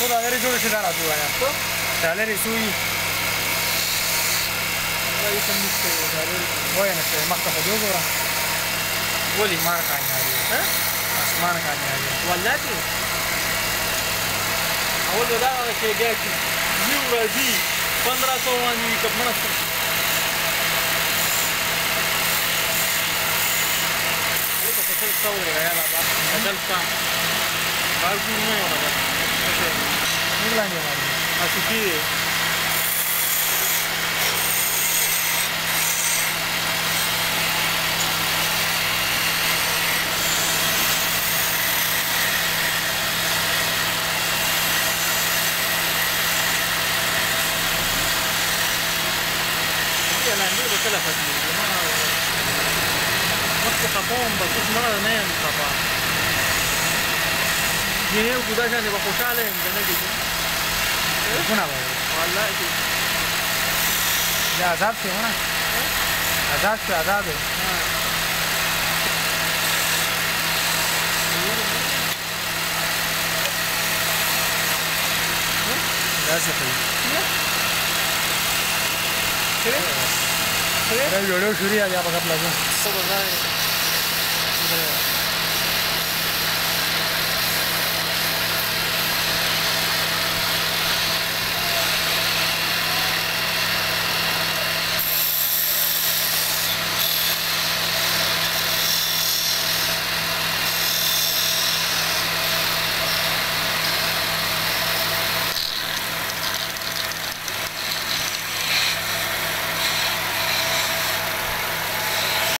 خود اگر جوڑ شده را تو آیا تو سالری سوی وای نشته مخته خودیو گورا ولي مار کانی ها آسمان کانی آدی ولاتی اول دو دارم که گیتی نیو رازی پندرہ سو وانی کب منستم تصل صوري يا لعبة نزلت بعد ما يوم Nila nila. Masih kiri. العندي تلفت لي ما وقت قطعهم بس مرة نايم طبعا Gini ukuda sana ni bakushale mjana kitu. Kuna baba. Wallahi kitu. Ya azab se mana? Azab se azab hai. Gracias. ¿Crees? ¿Crees? Yo lo subía ya para acá plaza. Todo, dale.